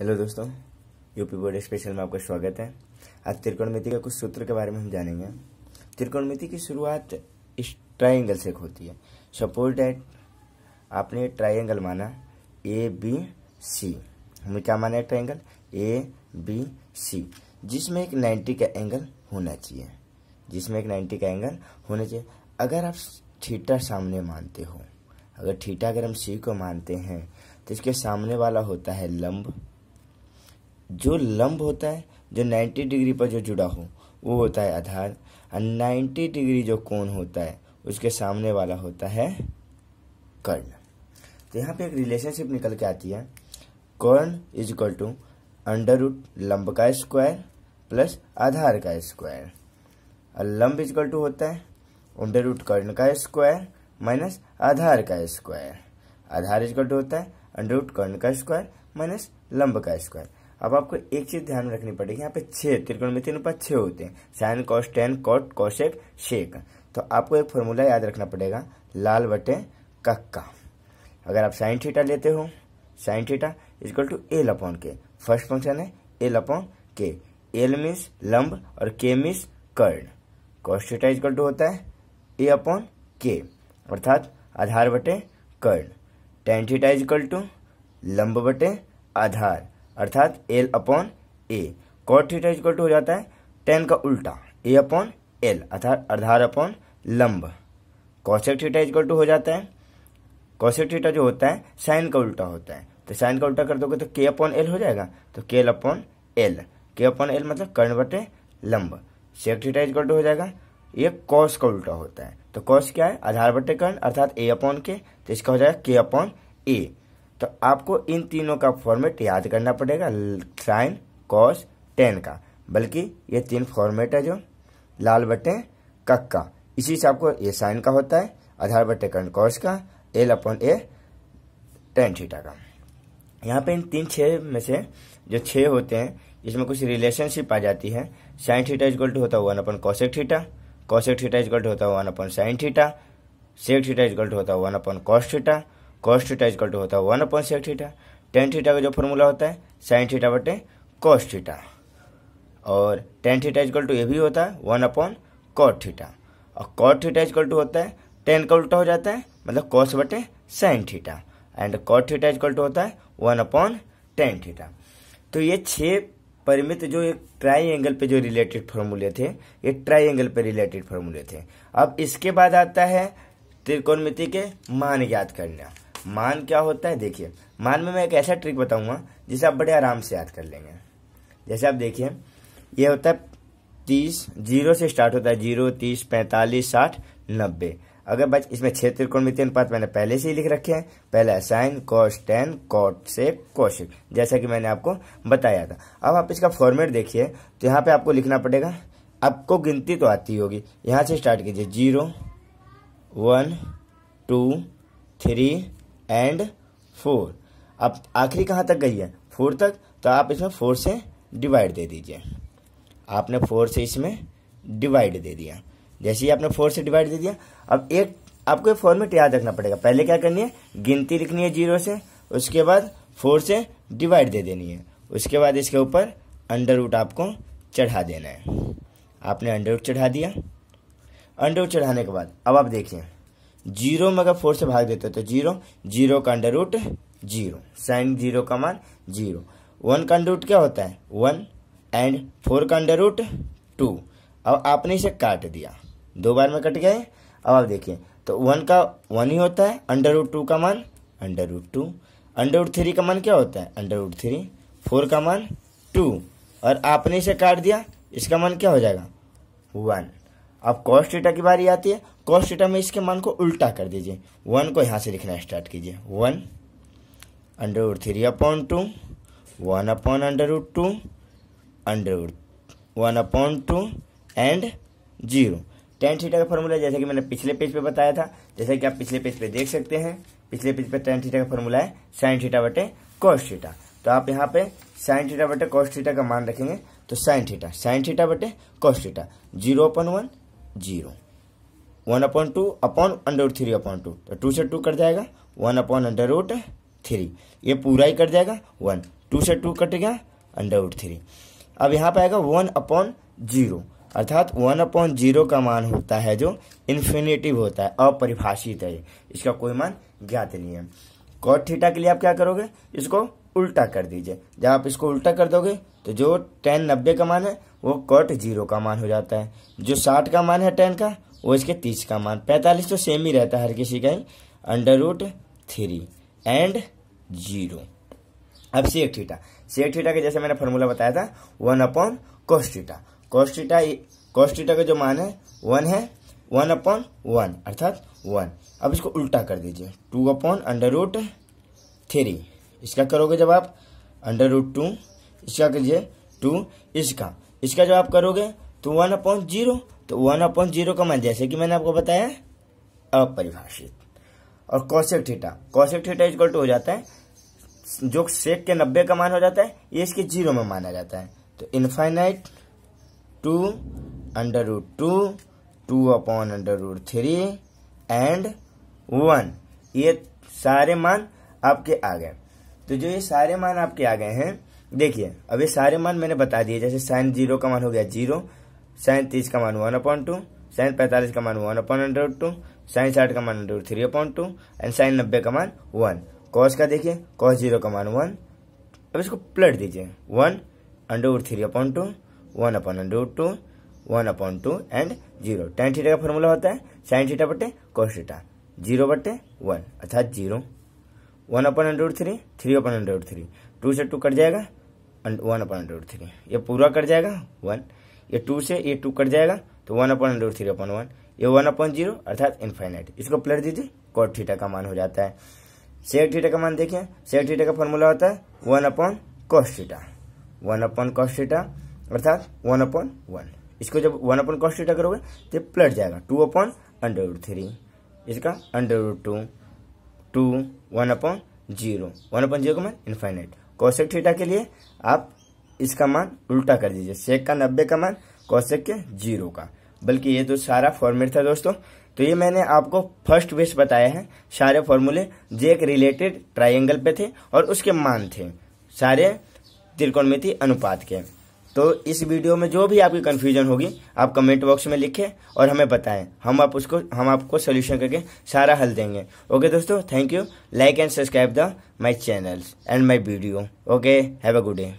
Hello दोस्तों UP board special में आपका स्वागत है। आज त्रिकोणमिति के कुछ सूत्र के बारे में हम जानेंगे। त्रिकोणमिति की शुरुआत इस ट्राइंगल से होती है। सपोज़ डेट आपने ट्राइंगल माना ए बी सी हमें क्या माना है ट्राइंगल ए बी सी जिसमें एक 90 का एंगल होना चाहिए। जिसमें एक 90 का एंगल होना चाहिए। अगर आप थीटा सामने मानते हो, अगर थीटा अगर हम सी को मानते हैं तो इसके सामने वाला होता है लंब। जो लंब होता है, जो 90 डिग्री पर जो जुड़ा हो, वो होता है आधार। और 90 डिग्री जो कोण होता है, उसके सामने वाला होता है कर्ण। तो यहाँ पे एक रिलेशनशिप निकल के आती है। कर्ण is equal to under root लंब का स्क्वायर प्लस आधार का स्क्वायर और लंब इज़ इक्वल टू होता है अंडर रूट कर्ण का स्क्वायर माइनस आधार का स्क्वायर आधार इज़ इक्वल टू होता है अंडर रूट कर्ण का स्क्वायर माइनस लंब का स्क्वायर अब आपको एक चीज़ ध्यान में रखनी पड़ेगी, यहाँ पे छह त्रिकोण में तीन छह होते हैं, sine cos tan cot cosec sec तो आपको एक फॉर्मूला याद रखना पड़ेगा, लाल बटे कक्का। अगर आप साइन थीटा लेते हो sine theta is equal to L upon K first function है L upon K L means लंब और के मीन्स कर्ण। कॉस थीटा टू होता है ए अपॉन के अर्थात आधार बटे कर्ण। Tan theta is equal to लंब बटे आधार। अर्थात L upon A cot theta equal to हो जाता है टेन का उल्टा ए अपॉन एल अर्थात आधार अपॉन लंब. कौशिक थीटा इक्वल टू हो जाता है। कौशिक थीटा जो होता है साइन का उल्टा होता है। तो साइन का उल्टा कर दोगे तो के अपॉन एल हो जाएगा। तो K upon L K upon L मतलब कर्ण बटे लंब। सेक थीटा इक्वल टू हो जाएगा। ये कॉस का उल्टा होता है। तो कॉस क्या है? आधार बटे कर्ण, अर्थात ए अपॉन के तो इसका हो जाएगा के अपॉन ए तो आपको इन तीनों का फॉर्मेट याद करना पड़ेगा साइन कॉस टेन का। बल्कि ये तीन फॉर्मेट है जो, लाल बटे कक का। इसी से आपको ये साइन का होता है, आधार बटे कर्ण कॉस का L upon A tan theta का। यहाँ पे इन तीन छह में से जो छह होते हैं, इसमें कुछ रिलेशनशिप आ जाती है। साइन थीटा इजक्वल टू होता है one upon cosec theta cosec theta is equal to होता है one upon sine theta sec theta is equal to होता है one upon cos theta cos theta is equal to होता है one upon sec theta tan theta का जो formula होता है साइन थीटा बटे कॉस थीटा और tan theta is equal to ये भी होता है वन अपॉन कॉट थीटा और cot theta is equal to होता है टेन का उल्टा हो जाता है मतलब कॉस बटे sine theta and cot theta is equal to होता है वन अपॉन टेन थीटा तो ये छह परिमित जो एक ट्राई एंगल पे जो रिलेटेड फॉर्मूले थे, ये ट्राई एंगल पे रिलेटेड फॉर्मूले थे. अब इसके बाद आता है त्रिकोणमिति के मान याद करना. मान क्या होता है? देखिए, मान में मैं एक ऐसा ट्रिक बताऊँगा, जिसे आप बड़े आराम से याद कर लेंगे। जैसे आप देखिए, ये होता है तीस, ज़ीरो से स्टार्ट होता है, ज़ीरो, तीस, पैंतालीस, साठ, नब्बे। अगर बच, इसमें छह त्रिकोणमिति अनुपात मैंने पहले से ही लिख रखे हैं। पहला साइन कॉस टेन कॉट से कौशिक जैसा कि मैंने आपको बताया था। अब आप इसका फॉर्मेट देखिए तो यहाँ पे आपको लिखना पड़ेगा, आपको गिनती तो आती होगी। यहाँ से स्टार्ट कीजिए, zero, one, two, three and four अब आखिरी कहाँ तक गई है? फोर तक तो आप इसमें फोर से डिवाइड दे दीजिए। आपने फोर से इसमें डिवाइड दे दिया। जैसे ही आपने फोर से डिवाइड दे दिया, अब एक, आपको फॉर्मेट याद रखना पड़ेगा। पहले क्या करनी है? गिनती लिखनी है ज़ीरो से, उसके बाद फोर से डिवाइड दे देनी है। उसके बाद इसके ऊपर अंडर रूट आपको चढ़ा देना है। आपने अंडर रूट चढ़ा दिया। अंडर रूट चढ़ाने के बाद, अब आप देखिए। ज़ीरो में अगर फोर से भाग देते तो ज़ीरो ज़ीरो का under root zero. Sine zero का मान ज़ीरो। वन का अंडर रूट क्या होता है? वन एंड फोर का अंडर रूट टू अब आपने इसे काट दिया। दो बार में कट गए। अब आप देखिए तो वन का वन ही होता है, अंडर रूट टू का मान under root two under root three का मान क्या होता है? अंडर रूट थ्री फोर का मान टू और आपने इसे काट दिया, इसका मान क्या हो जाएगा? वन अब कॉस थीटा की बारी आती है। कॉस थीटा में इसके मान को उल्टा कर दीजिए। वन को यहाँ से लिखना स्टार्ट कीजिए। One under root three upon two one upon under root two under root one upon two and zero tan theta का फॉर्मूला जैसे कि मैंने पिछले पेज पे बताया था, जैसे कि आप पिछले पेज पे देख सकते हैं, पिछले पेज पे टेन थीटा का फॉर्मूला है साइन थीटा बटे कॉस थीटा तो आप यहाँ पे साइन थीटा बटे कॉस थीटा का मान रखेंगे तो साइन थीटा साइन थीटा बटे cos theta zero upon one zero. One upon two upon under root three upon two. तो टू से टू कट जाएगा, one upon under root three. ये पूरा ही कट जाएगा, वन। टू से टू कट गया, अंडर रूट थ्री। अब यहाँ पर आएगा वन अपॉन ज़ीरो। अर्थात वन अपॉन ज़ीरो का मान होता है जो इन्फिनेटिव होता है, अपरिभाषित है। इसका कोई मान ज्ञात नहीं है। कॉट थीटा के लिए आप क्या करोगे? इसको उल्टा कर दीजिए। जब आप इसको उल्टा कर दोगे तो जो टेन नब्बे का मान है, वो कॉट ज़ीरो का मान हो जाता है। जो साठ का मान है टेन का, वो इसके तीस का मान। पैंतालीस तो सेम ही रहता है हर किसी का ही। Under root three and zero. अब सेक थीटा। सेक थीटा के जैसे मैंने फॉर्मूला बताया था, one upon cos theta cos theta cos theta का जो मान है, वन है, वन अपॉन वन, अर्थात वन। अब इसको उल्टा कर दीजिए। Two upon under root three. इसका करोगे जब आप? अंडर रूट टू इसका कीजिए? टू इसका। इसका जब आप करोगे तो वन अपॉइंट ज़ीरो तो वन अपॉइंट ज़ीरो का मान, जैसे कि मैंने आपको बताया, अपरिभाषित। और cosec theta cosec theta equal to हो जाता है, जो सेक के नब्बे का मान हो जाता है, ये इसके ज़ीरो में माना जाता है। तो infinite two under root two two upon under root three and one ये सारे मान आपके आ गए। तो जो ये सारे मान आपके आ गए हैं देखिए ये सारे मान मैंने बता दिए, जैसे साइन ज़ीरो का मान हो गया ज़ीरो साइन तीस का मान वन अपॉइंट टू साइन पैंतालीस का मान one upon under two sine साठ का मान under three upon two and sine नब्बे का मान वन कॉस का देखिए कॉस ज़ीरो का मान वन अब इसको प्लट दीजिए. One under three upon two one upon under two one upon two and zero tan theta का फॉर्मूला होता है साइन थीटा बटे कॉस थीटा ज़ीरो बटे वन अर्थात zero one upon under three three upon under three two से two cut जाएगा one upon under three. ये पूरा कट जाएगा वन ये टू से, ये टू कट जाएगा तो one upon under three upon one ये वन अपॉन ज़ीरो अर्थात इन्फाइनाइट इसको प्लट दीजिए कॉट थीटा का मान हो जाता है। सेक थीटा का मान देखिए सेक थीटा का फॉर्मूला होता है one upon cos theta one upon cos theta अर्थात वन अपॉन वन इसको जब वन अपॉन कॉस थीटा करोगे तो प्लट जाएगा टू अपॉन अंडर थ्री। इसका under two two one upon zero one upon zero का मान इन्फाइनाइट कौशिक थीटा के लिए आप इसका मान उल्टा कर दीजिए। सेक का नब्बे का मान कौशिक के ज़ीरो का। बल्कि ये तो सारा फॉर्मेट था दोस्तों। तो ये मैंने आपको फ़र्स्ट बेस बताया है। सारे फॉर्मूले जो एक रिलेटेड ट्राइंगल पे थे और उसके मान थे। सारे त्रिकोणमिति अनुपात के। तो इस वीडियो में जो भी आपकी कन्फ्यूज़न होगी, आप कमेंट बॉक्स में लिखें और हमें बताएँ। हम आप उसको, हम आपको सोल्यूशन करके सारा हल देंगे। ओके दोस्तों thank you like and subscribe the my channels and my video okay have a good day